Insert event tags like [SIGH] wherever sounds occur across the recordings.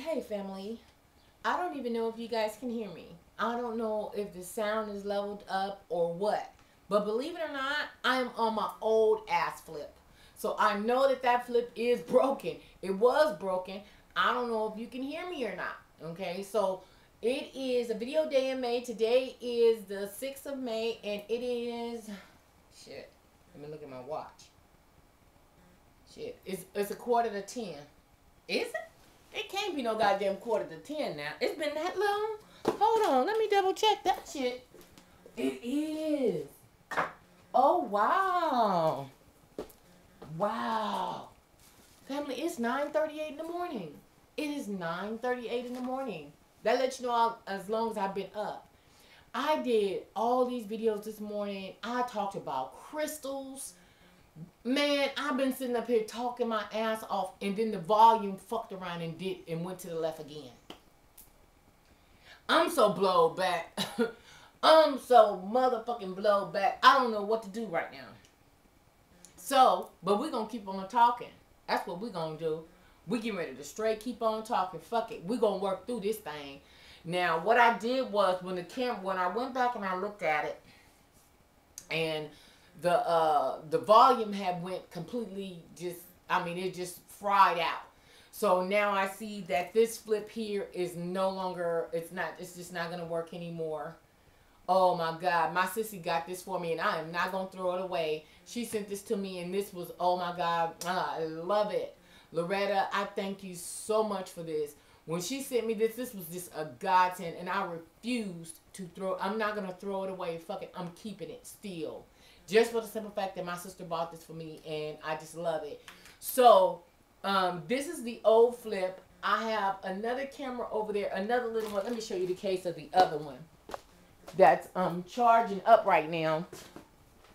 Hey, family. I don't even know if you guys can hear me. I don't know if the sound is leveled up or what. But believe it or not, I'm on my old ass flip. So I know that that flip is broken. It was broken. I don't know if you can hear me or not. Okay, so it is a video day in May. Today is the 6th of May, and it is. Shit. Let me look at my watch. Shit. It's, it's a quarter to 10. Is it? It can't be no goddamn quarter to 10 now. It's been that long? Hold on. Let me double check that shit. It is. Oh, wow. Wow. Family, it's 9.38 in the morning. It is 9.38 in the morning. That lets you know how, as long as I've been up. I did all these videos this morning. I talked about crystals. Man, I've been sitting up here talking my ass off, and then the volume fucked around and did and went to the left again. I'm so blowed back. [LAUGHS] I'm so motherfucking blowed back. I don't know what to do right now. So, but we're gonna keep on talking. That's what we're gonna do. We get ready to straight keep on talking. Fuck it. We're gonna work through this thing. Now, what I did was when the camera when I went back and I looked at it and the uh the volume had went completely just I mean it just fried out. So now I see that this flip here is no longer it's not it's just not gonna work anymore. Oh my god, my sissy got this for me and I am not gonna throw it away. She sent this to me and this was oh my god, I love it. Loretta, I thank you so much for this. When she sent me this, this was just a godsend and I refused to throw I'm not gonna throw it away. Fuck it, I'm keeping it still. Just for the simple fact that my sister bought this for me and I just love it. So, um, this is the old flip. I have another camera over there, another little one. Let me show you the case of the other one that's um charging up right now.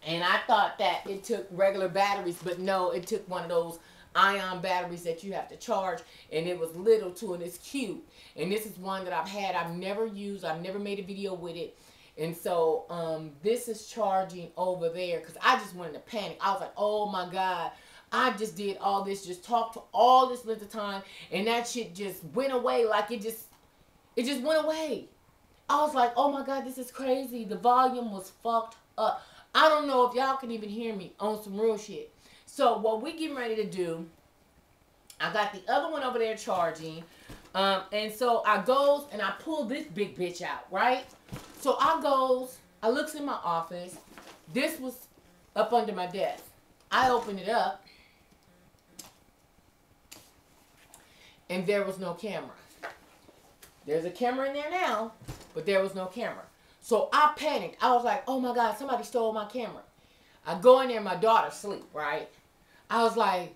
And I thought that it took regular batteries, but no, it took one of those ion batteries that you have to charge and it was little too and it's cute and this is one that I've had I've never used I've never made a video with it and so um, this is charging over there because I just wanted to panic. I was like, oh my God, I just did all this, just talked to all this length of time, and that shit just went away like it just, it just went away. I was like, oh my God, this is crazy. The volume was fucked up. I don't know if y'all can even hear me on some real shit. So what we getting ready to do, I got the other one over there charging. Um, and so I goes and I pull this big bitch out, right? So I goes, I looks in my office. This was up under my desk. I open it up. And there was no camera. There's a camera in there now, but there was no camera. So I panicked. I was like, oh my God, somebody stole my camera. I go in there, my daughter sleep, right? I was like,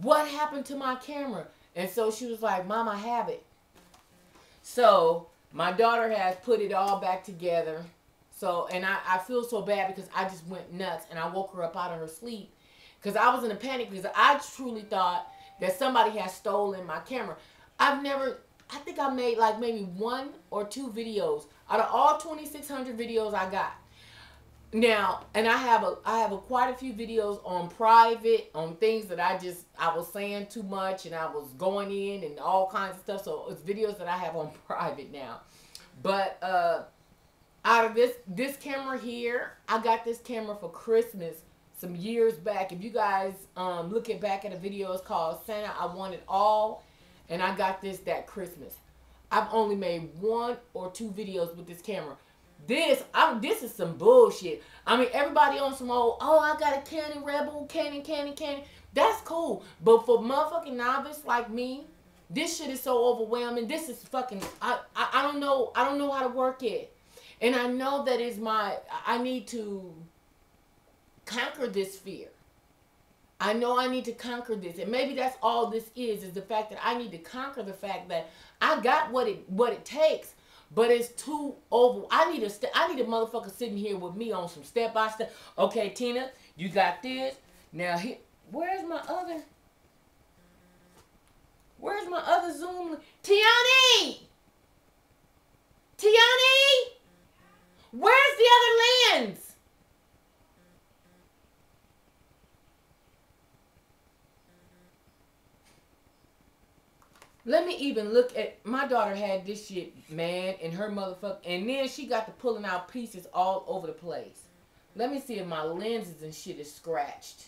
what happened to my camera? And so she was like, Mom, I have it. So my daughter has put it all back together. So, and I, I feel so bad because I just went nuts and I woke her up out of her sleep. Because I was in a panic because I truly thought that somebody had stolen my camera. I've never, I think I made like maybe one or two videos out of all 2,600 videos I got. Now, and I have a I have a quite a few videos on private on things that I just I was saying too much and I was going in and all kinds of stuff. So it's videos that I have on [LAUGHS] private now. But uh out of this this camera here, I got this camera for Christmas some years back. If you guys um looking back at a video, it's called Santa I Want It All. And I got this that Christmas. I've only made one or two videos with this camera. This, I'm. This is some bullshit. I mean, everybody on some old. Oh, I got a Canon Rebel, Canon, Canon, Canon. That's cool, but for motherfucking novice like me, this shit is so overwhelming. This is fucking. I, I, I don't know. I don't know how to work it, and I know that is my. I need to conquer this fear. I know I need to conquer this, and maybe that's all this is: is the fact that I need to conquer the fact that I got what it what it takes but it's too over. I need a st- I need a motherfucker sitting here with me on some step by step. Okay, Tina, you got this. Now here, where's my other? Where's my other Zoom? Tiani! Let me even look at my daughter had this shit, man, and her motherfucker, and then she got to pulling out pieces all over the place. Let me see if my lenses and shit is scratched.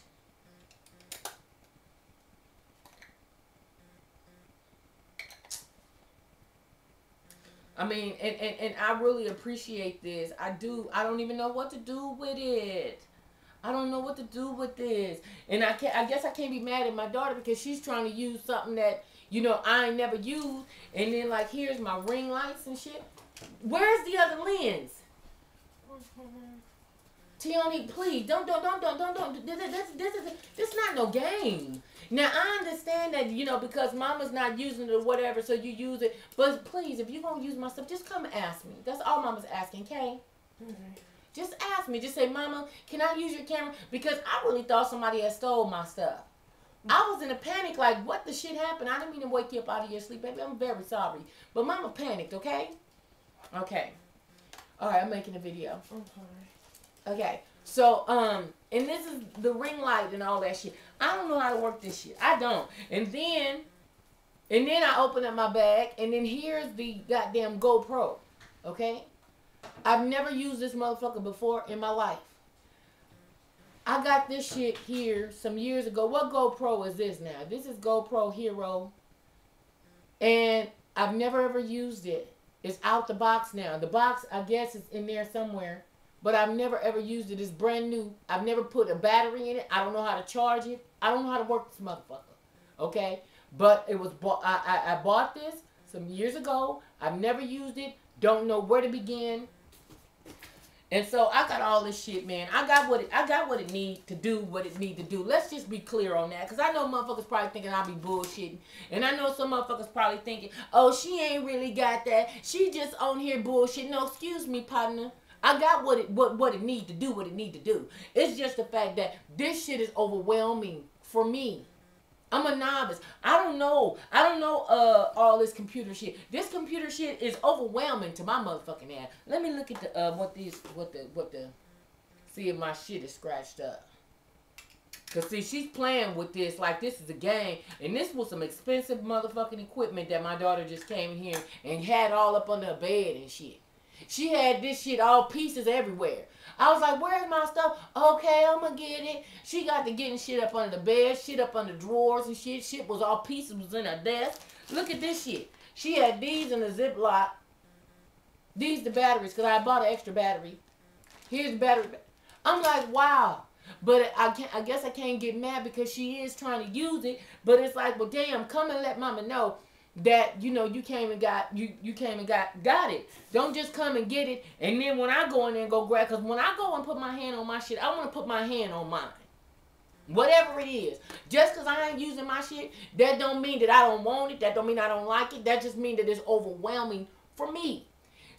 I mean, and, and, and I really appreciate this. I do. I don't even know what to do with it. I don't know what to do with this. And I can't, I guess I can't be mad at my daughter because she's trying to use something that, you know, I ain't never used. And then like, here's my ring lights and shit. Where's the other lens? Tioni, please don't don't don't don't don't don't. This this this is this is not no game. Now I understand that you know because Mama's not using it or whatever, so you use it. But please, if you gonna use my stuff, just come ask me. That's all Mama's asking, okay? Just ask me. Just say, Mama, can I use your camera? Because I really thought somebody had stole my stuff. I was in a panic, like, what the shit happened? I didn't mean to wake you up out of your sleep, baby. I'm very sorry. But Mama panicked, okay? Okay. All right, I'm making a video. Okay. So, um, and this is the ring light and all that shit. I don't know how to work this shit. I don't. And then, and then I open up my bag, and then here's the goddamn GoPro. Okay? I've never used this motherfucker before in my life. I got this shit here some years ago. What GoPro is this now? This is GoPro Hero. And I've never ever used it. It's out the box now. The box, I guess, is in there somewhere. But I've never ever used it. It's brand new. I've never put a battery in it. I don't know how to charge it. I don't know how to work this motherfucker. Okay? But it was bought I, I, I bought this some years ago. I've never used it. Don't know where to begin. And so I got all this shit, man. I got what it, I got what it need to do, what it need to do. Let's just be clear on that, cause I know motherfuckers probably thinking I be bullshitting, and I know some motherfuckers probably thinking, oh, she ain't really got that. She just on here bullshit. No, excuse me, partner. I got what it what what it need to do, what it need to do. It's just the fact that this shit is overwhelming for me. I'm a novice. I don't know. I don't know uh all this computer shit. This computer shit is overwhelming to my motherfucking ass. Let me look at the uh what these what the what the see if my shit is scratched up. Cause see, she's playing with this like this is a game, and this was some expensive motherfucking equipment that my daughter just came here and had all up under her bed and shit. She had this shit all pieces everywhere. I was like, where's my stuff? Okay, I'm gonna get it. She got to getting shit up under the bed, shit up under drawers and shit. Shit was all pieces was in her desk. Look at this shit. She had these in the Ziploc. These the batteries, because I bought an extra battery. Here's the battery. I'm like, wow. But I can't. I guess I can't get mad because she is trying to use it. But it's like, well, damn, come and let mama know that you know you came and got you you came and got got it. Don't just come and get it and then when I go in there and go grab because when I go and put my hand on my shit, I want to put my hand on mine. Whatever it is, just because I ain't using my shit, that don't mean that I don't want it. That don't mean I don't like it. That just mean that it's overwhelming for me.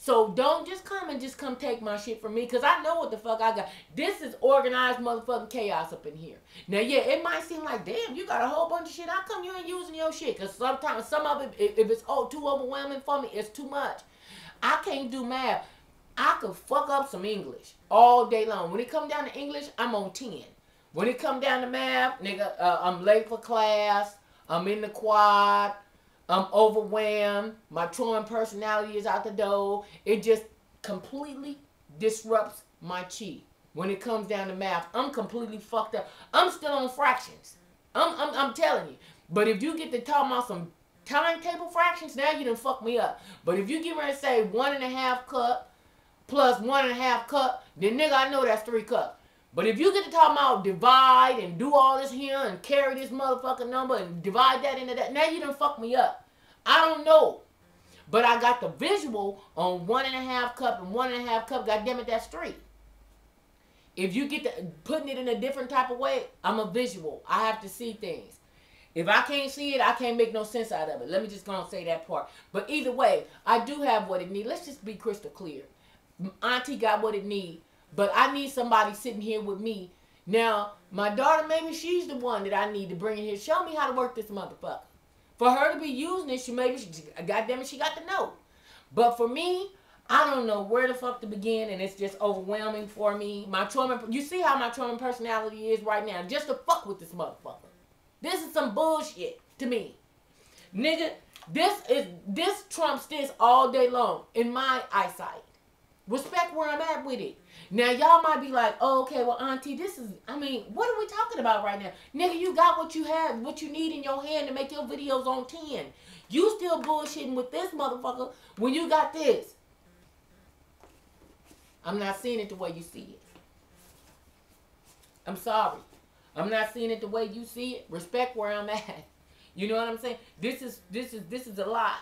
So don't just come and just come take my shit from me because I know what the fuck I got. This is organized motherfucking chaos up in here. Now, yeah, it might seem like, damn, you got a whole bunch of shit. How come you ain't using your shit? Because sometimes some of it, if it's too overwhelming for me, it's too much. I can't do math. I could fuck up some English all day long. When it come down to English, I'm on 10. When it come down to math, nigga, uh, I'm late for class. I'm in the quad. I'm overwhelmed. My Trojan personality is out the door. It just completely disrupts my chi. When it comes down to math, I'm completely fucked up. I'm still on fractions. I'm, I'm, I'm telling you. But if you get to talk about some timetable fractions, now you done fuck me up. But if you get ready to say one and a half cup plus one and a half cup, then nigga, I know that's three cups. But if you get to talk about divide and do all this here and carry this motherfucking number and divide that into that, now you done fuck me up. I don't know. But I got the visual on one and a half cup and one and a half cup. God damn it, that's three. If you get to putting it in a different type of way, I'm a visual. I have to see things. If I can't see it, I can't make no sense out of it. Let me just go and say that part. But either way, I do have what it needs. Let's just be crystal clear. Auntie got what it needs, but I need somebody sitting here with me. Now, my daughter, maybe she's the one that I need to bring in here. Show me how to work this motherfucker. For her to be using it, she maybe, she, goddamn it, she got to know. But for me, I don't know where the fuck to begin, and it's just overwhelming for me. My trauma, you see how my trauma personality is right now, just to fuck with this motherfucker. This is some bullshit to me. Nigga, This is this trumps this all day long in my eyesight. Respect where I'm at with it. Now y'all might be like, oh, okay, well, Auntie, this is I mean, what are we talking about right now? Nigga, you got what you have, what you need in your hand to make your videos on 10. You still bullshitting with this motherfucker when you got this. I'm not seeing it the way you see it. I'm sorry. I'm not seeing it the way you see it. Respect where I'm at. You know what I'm saying? This is this is this is a lot.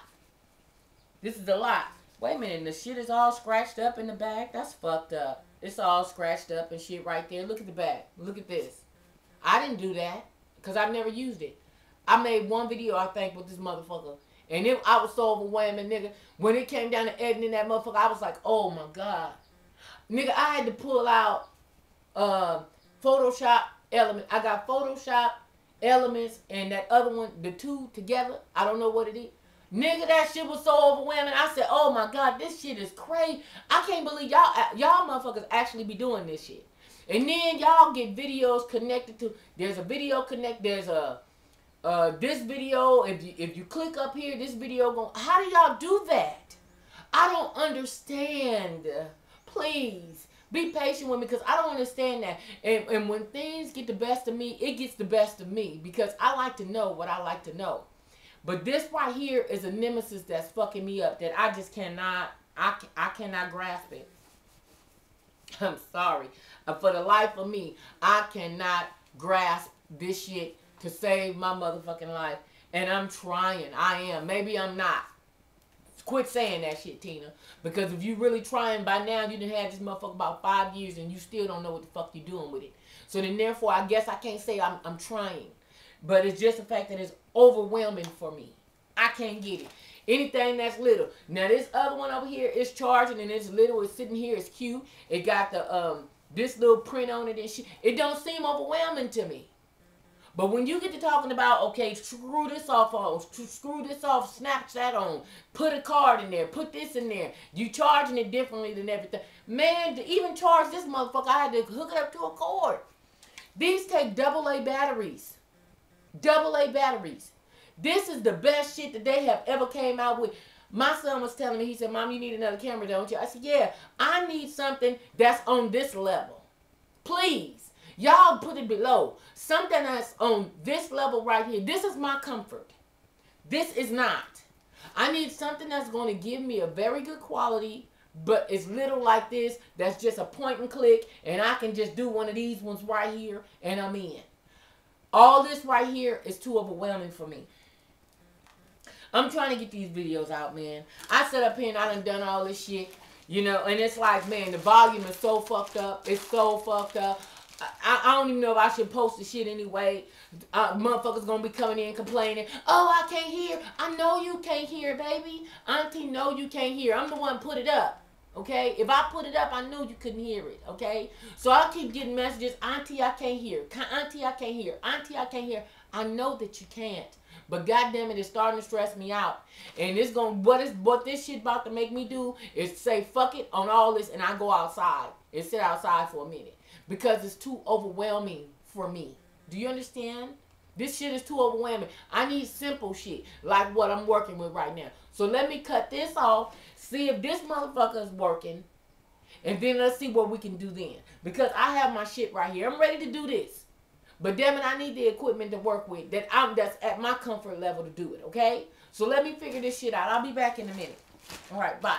This is a lot. Wait a minute, the shit is all scratched up in the back. That's fucked up. It's all scratched up and shit right there. Look at the back. Look at this. I didn't do that because I've never used it. I made one video, I think, with this motherfucker. And it, I was so overwhelming, nigga. When it came down to editing that motherfucker, I was like, oh my God. Nigga, I had to pull out uh, Photoshop elements. I got Photoshop elements and that other one, the two together. I don't know what it is. Nigga, that shit was so overwhelming. I said, oh my God, this shit is crazy. I can't believe y'all, y'all motherfuckers actually be doing this shit. And then y'all get videos connected to, there's a video connect, there's a, uh, this video, if you, if you click up here, this video going, how do y'all do that? I don't understand. Please be patient with me because I don't understand that. And, and when things get the best of me, it gets the best of me because I like to know what I like to know. But this right here is a nemesis that's fucking me up that I just cannot, I, I cannot grasp it. [LAUGHS] I'm sorry. Uh, for the life of me, I cannot grasp this shit to save my motherfucking life. And I'm trying. I am. Maybe I'm not. Quit saying that shit, Tina. Because if you really trying by now, you done had this motherfucker about five years and you still don't know what the fuck you're doing with it. So then therefore, I guess I can't say I'm, I'm trying. But it's just the fact that it's overwhelming for me. I can't get it. Anything that's little. Now this other one over here is charging and it's little. It's sitting here. It's cute. It got the um this little print on it and shit. It don't seem overwhelming to me. But when you get to talking about, okay, screw this off on, screw this off, snap that on, put a card in there, put this in there, you charging it differently than everything. Man, to even charge this motherfucker, I had to hook it up to a cord. These take double A batteries. Double A batteries. This is the best shit that they have ever came out with. My son was telling me, he said, Mom, you need another camera, don't you? I said, yeah, I need something that's on this level. Please. Y'all put it below. Something that's on this level right here. This is my comfort. This is not. I need something that's going to give me a very good quality, but it's little like this. That's just a point and click, and I can just do one of these ones right here, and I'm in. All this right here is too overwhelming for me. I'm trying to get these videos out, man. I set up here and I done done all this shit. You know, and it's like, man, the volume is so fucked up. It's so fucked up. I, I don't even know if I should post the shit anyway. Uh, motherfuckers gonna be coming in complaining. Oh, I can't hear. I know you can't hear, baby. Auntie, know you can't hear. I'm the one put it up. Okay, if I put it up, I knew you couldn't hear it. Okay, so I keep getting messages. Auntie, I can't hear. Auntie, I can't hear. Auntie, I can't hear. I know that you can't. But goddamn it, it's starting to stress me out. And it's gonna what is what this shit about to make me do is say fuck it on all this and I go outside and sit outside for a minute because it's too overwhelming for me. Do you understand? This shit is too overwhelming. I need simple shit like what I'm working with right now. So let me cut this off, see if this motherfucker is working, and then let's see what we can do then. Because I have my shit right here. I'm ready to do this. But damn it, I need the equipment to work with that I'm that's at my comfort level to do it, okay? So let me figure this shit out. I'll be back in a minute. All right, bye.